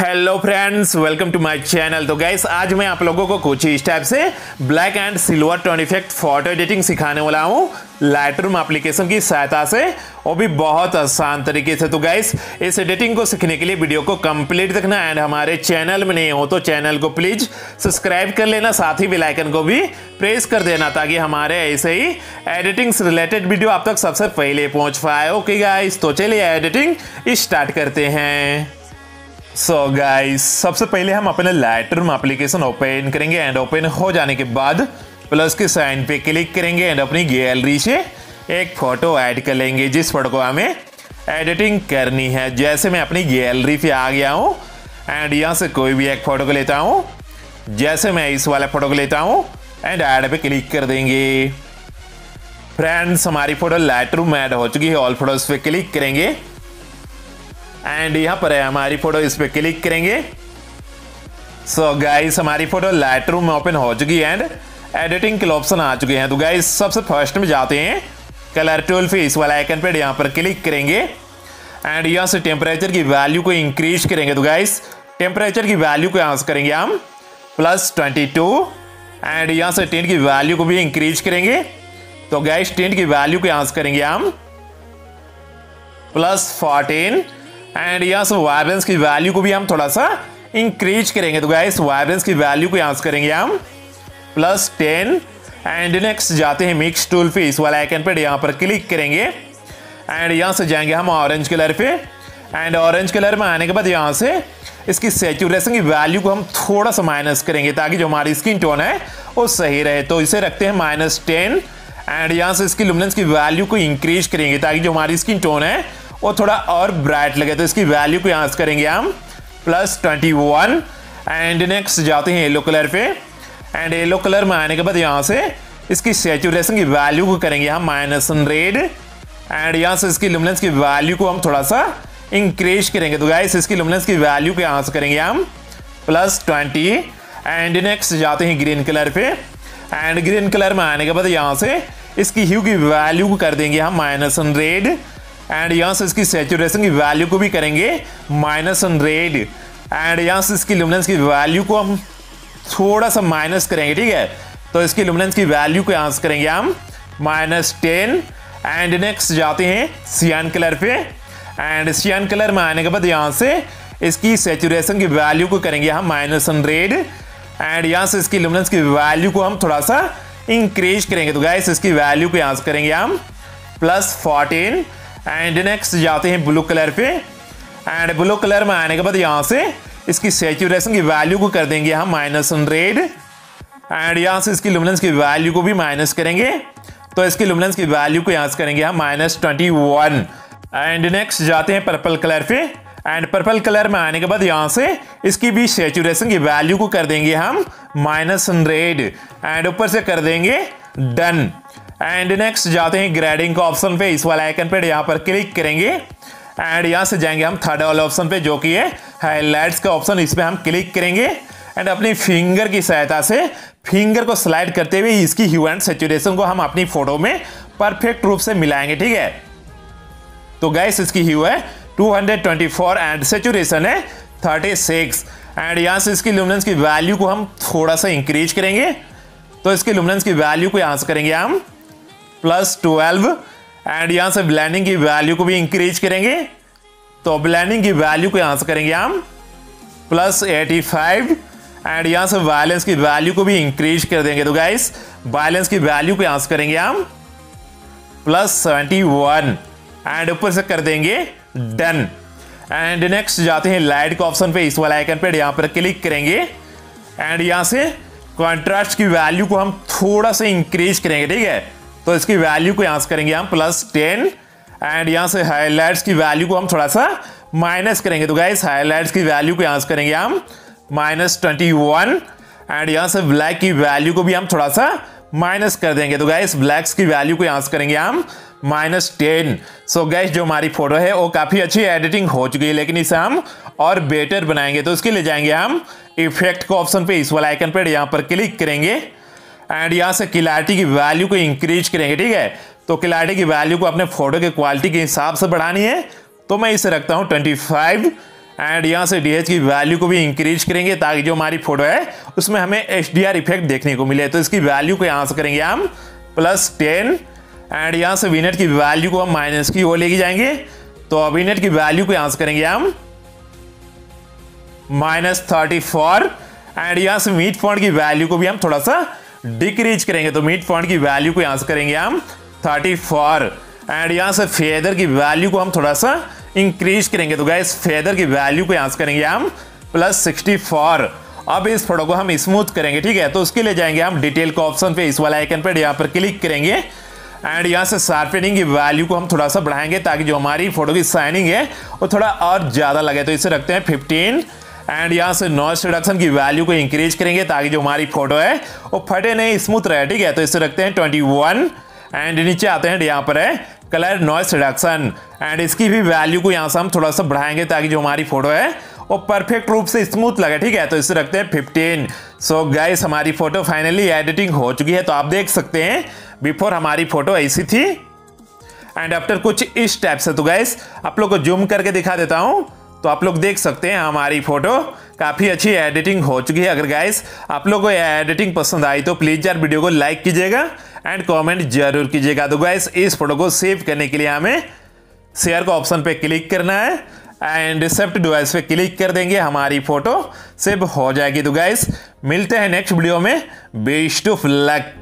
Hello friends welcome to my channel तो guys आज मैं आप लोगों को कुछ इस टाइप से black and silver tone effect photo editing सिखाने वाला हूँ। लाइटरूम एप्लीकेशन की सहायता से वो भी बहुत आसान तरीके से। तो गैस इस एडिटिंग को सीखने के लिए वीडियो को कंप्लीट देखना एंड हमारे चैनल में नहीं हो तो चैनल को प्लीज़ सब्सक्राइब कर लेना, साथ ही बेलाइकन को भी प्रेस कर देना ताकि हमारे ऐसे ही एडिटिंग से रिलेटेड वीडियो आप तक सबसे पहले पहुँच पाए। ओके गाइस तो चलिए एडिटिंग स्टार्ट करते हैं। सो so गाइस सबसे पहले हम अपने लाइटरूम एप्लीकेशन ओपन करेंगे एंड ओपन हो जाने के बाद प्लस के साइन पे क्लिक करेंगे एंड अपनी गैलरी से एक फ़ोटो ऐड कर लेंगे। जिस फ़ोटो को हमें एडिटिंग करनी है। जैसे मैं अपनी गैलरी पे आ गया हूँ एंड यहाँ से कोई भी एक फ़ोटो को लेता हूँ। जैसे मैं इस वाले फ़ोटो को लेता हूँ एंड ऐड पे क्लिक कर देंगे। फ्रेंड्स हमारी फ़ोटो लाइटरूम ऐड हो चुकी है। ऑल फ़ोटोज़ पे क्लिक करेंगे। एंड यहाँ पर है, हमारी फ़ोटो इस पर क्लिक करेंगे। सो so गाइस हमारी फ़ोटो लाइट रूम में ओपन हो चुकी है एंड एडिटिंग के ऑप्शन आ चुके हैं। तो गाइस सबसे फ़र्स्ट में जाते हैं। कलर टूल इस वाला आइकन पे यहाँ पर क्लिक करेंगे। एंड यहाँ से टेम्परेचर की वैल्यू को इंक्रीज करेंगे। तो गाइस टेम्परेचर की वैल्यू को यहाँ से करेंगे हम। प्लस ट्वेंटी टू एंड यहाँ से टेंट की वैल्यू को भी इंक्रीज करेंगे। तो गाइस टेंट की वैल्यू को यहाँ से करेंगे हम। प्लस फोर्टीन एंड यहाँ से वायब्रेंस की वैल्यू को भी हम थोड़ा सा इंक्रीज करेंगे। तो गाइस वायब्रेंस की वैल्यू को यहाँ से करेंगे हम प्लस टेन एंड नेक्स्ट जाते हैं मिक्स टूल पे। इस वाला आइकन पे यहाँ पर क्लिक करेंगे। एंड यहाँ से जाएँगे हम ऑरेंज कलर पे। एंड ऑरेंज कलर में आने के बाद यहाँ से इसकी सेचुरेशन की वैल्यू को हम थोड़ा सा माइनस करेंगे ताकि जो हमारी स्किन टोन है, वो सही रहे। तो इसे रखते हैं माइनस टेन एंड यहाँ से इसकी लुमिनेंस की वैल्यू को इंक्रीज करेंगे ताकि जो हमारी स्किन टोन है वो थोड़ा और ब्राइट लगे तो इसकी वैल्यू को यहाँ से करेंगे हम। Plus twenty one and next जाते हैं येलो कलर पे। एंड येलो कलर में आने के बाद यहाँ से इसकी सेचुरेशन की वैल्यू को करेंगे हम माइनस रेड एंड यहाँ से इसकी लुमिनेंस की वैल्यू को हम थोड़ा सा इंक्रीज करेंगे। तो गाइस इसकी लुमिनेंस की वैल्यू को यहाँ से करेंगे हम प्लस ट्वेंटी एंड नेक्स्ट जाते हैं ग्रीन कलर पे। एंड ग्रीन कलर में आने के बाद यहाँ से इसकी ह्यू की वैल्यू को कर देंगे हम माइनस रेड एंड यहाँ से इसकी सेचुरेशन की वैल्यू को भी करेंगे माइनस हंड्रेड एंड यहाँ से इसकी लुमिनेंस की वैल्यू को हम थोड़ा सा माइनस करेंगे, ठीक है? तो इसकी लुमिनेंस की वैल्यू को यहाँ करेंगे हम माइनस टेन एंड नेक्स्ट जाते हैं सियान कलर पे. एंड सियान कलर में आने के बाद यहाँ से इसकी सेचुरेशन की वैल्यू को करेंगे हम माइनस हंड्रेड एंड यहाँ से इसकी लुमिनेंस की वैल्यू को हम थोड़ा सा इंक्रीज करेंगे। तो गैस इसकी वैल्यू को यहाँ करेंगे हम प्लस फोर्टीन एंड नेक्स्ट जाते हैं ब्लू कलर पे। एंड ब्लू कलर में आने के बाद यहाँ से इसकी सेचुरेशन की वैल्यू को कर देंगे हम माइनस हंड्रेड एंड यहाँ से इसकी लुमिनेंस की वैल्यू को भी माइनस करेंगे। तो इसकी लुमिनेंस की वैल्यू को यहाँ से करेंगे हम minus twenty one and next जाते हैं पर्पल कलर पे। एंड पर्पल कलर में आने के बाद यहाँ से इसकी भी सेचुरेशन की वैल्यू को कर देंगे हम माइनस हंड्रेड एंड ऊपर से कर देंगे डन एंड नेक्स्ट जाते हैं ग्रेडिंग का ऑप्शन पे। इस वाले आइकन पे यहाँ पर क्लिक करेंगे। एंड यहाँ से जाएँगे हम थर्ड वाले ऑप्शन पे, जो कि है हाईलाइट्स का ऑप्शन इस पर हम क्लिक करेंगे। एंड अपनी फिंगर की सहायता से फिंगर को स्लाइड करते हुए इसकी ह्यू एंड सेचुरेशन को हम अपनी फ़ोटो में परफेक्ट रूप से मिलाएँगे, ठीक है? तो गैस इसकी ह्यू है 224 एंड सेचुरेशन है 36 एंड यहाँ से इसकी लुमिनेंस की वैल्यू को हम थोड़ा सा इंक्रीज करेंगे। तो इसकी लुमिनेंस की वैल्यू को यहाँ से करेंगे हम प्लस ट्वेल्व एंड यहाँ से ब्लैंडिंग की वैल्यू को भी इंक्रीज करेंगे। तो ब्लैंडिंग की वैल्यू को यहाँ से करेंगे हम प्लस एटी फाइव एंड यहाँ से वायलेंस की वैल्यू को भी इंक्रीज कर देंगे। तो गाइस वायलेंस की वैल्यू को यहाँ से करेंगे हम प्लस सेवेंटी वन एंड ऊपर से कर देंगे डन एंड नेक्स्ट जाते हैं लाइट के ऑप्शन पे। इस वाला आइकन पे यहाँ पर क्लिक करेंगे एंड यहाँ से कॉन्ट्रास्ट की वैल्यू को हम थोड़ा सा इंक्रीज करेंगे। ठीक है? तो इसकी वैल्यू को यहाँ से करेंगे हम प्लस टेन एंड यहाँ से हाईलाइट्स की वैल्यू को हम थोड़ा सा माइनस करेंगे। तो गाइस हाईलाइट्स की वैल्यू को यहाँ से करेंगे हम माइनस ट्वेंटी वन एंड यहाँ से ब्लैक की वैल्यू को भी हम थोड़ा सा माइनस कर देंगे। तो गाइस ब्लैक्स की वैल्यू को यहाँ से करेंगे हम माइनस टेन सो गैस जो हमारी फ़ोटो है, वो काफ़ी अच्छी एडिटिंग हो चुकी है, लेकिन इसे हम और बेटर बनाएँगे। तो इसके लिए जाएँगे हम इफ़ेक्ट को ऑप्शन पे, इस वाला आइकन पर यहाँ पर क्लिक करेंगे। एंड यहाँ से क्लैरिटी की वैल्यू को इंक्रीज करेंगे, ठीक है? तो क्लैरिटी की वैल्यू को अपने फ़ोटो के क्वालिटी के हिसाब से बढ़ानी है। तो मैं इसे रखता हूँ ट्वेंटी फाइव एंड यहाँ से डीएच की वैल्यू को भी इंक्रीज करेंगे ताकि जो हमारी फ़ोटो है, उसमें हमें एचडीआर इफ़ेक्ट देखने को मिले। तो इसकी वैल्यू को यहाँ से करेंगे हम प्लस टेन एंड यहाँ से विनेट की वैल्यू को हम माइनस की ओर लेके जाएँगे। तो विनेट की वैल्यू को यहाँ से करेंगे हम माइनस थर्टी फोर एंड यहाँ से मीट फॉन्ट की वैल्यू को भी हम थोड़ा सा डिक्रीज करेंगे तो मीट पॉइंट की वैल्यू को यहाँ से करेंगे हम थर्टी फोर। एंड यहाँ से फेदर की वैल्यू को हम थोड़ा सा इंक्रीज करेंगे तो गैस फेदर की वैल्यू को यहाँ से करेंगे हम प्लस सिक्सटी फोर अब इस फ़ोटो को हम स्मूथ करेंगे, ठीक है? तो उसके लिए जाएँगे हम डिटेल का ऑप्शन पे, इस वाला आइकन पर यहाँ पर क्लिक करेंगे। एंड यहाँ से शार्पनिंग की वैल्यू को हम थोड़ा सा बढ़ाएँगे ताकि जो हमारी फ़ोटो की साइनिंग है, वो थोड़ा और ज़्यादा लगे। तो इसे रखते हैं फिफ्टीन एंड यहाँ से नॉइस रिडक्शन की वैल्यू को इंक्रीज करेंगे ताकि जो हमारी फ़ोटो है, वो फटे नहीं स्मूथ रहे, ठीक है? तो इसे रखते हैं ट्वेंटी वन एंड नीचे आते हैं, यहाँ पर है कलर नॉइस रिडक्शन एंड इसकी भी वैल्यू को यहाँ से हम थोड़ा सा बढ़ाएँगे ताकि जो हमारी फ़ोटो है, वो परफेक्ट रूप से स्मूथ लगे, ठीक है? तो इसे रखते हैं फिफ्टीन सो गाइस हमारी फ़ोटो फाइनली एडिटिंग हो चुकी है तो आप देख सकते हैं बिफोर हमारी फ़ोटो ऐसी थी. एंड आफ्टर कुछ इस टाइप से तो गाइस आप लोग को जूम करके दिखा देता हूँ। तो आप लोग देख सकते हैं हमारी फ़ोटो। काफ़ी अच्छी एडिटिंग हो चुकी है। अगर गाइस आप लोग को एडिटिंग पसंद आई तो प्लीज़ यार वीडियो को लाइक कीजिएगा एंड कमेंट ज़रूर कीजिएगा। तो गाइस इस फ़ोटो को सेव करने के लिए हमें शेयर का ऑप्शन पे क्लिक करना है एंड सेफ्ट डिवाइस पे क्लिक कर देंगे हमारी फ़ोटो सेव हो जाएगी। तो गाइस मिलते हैं नेक्स्ट वीडियो में। Best of luck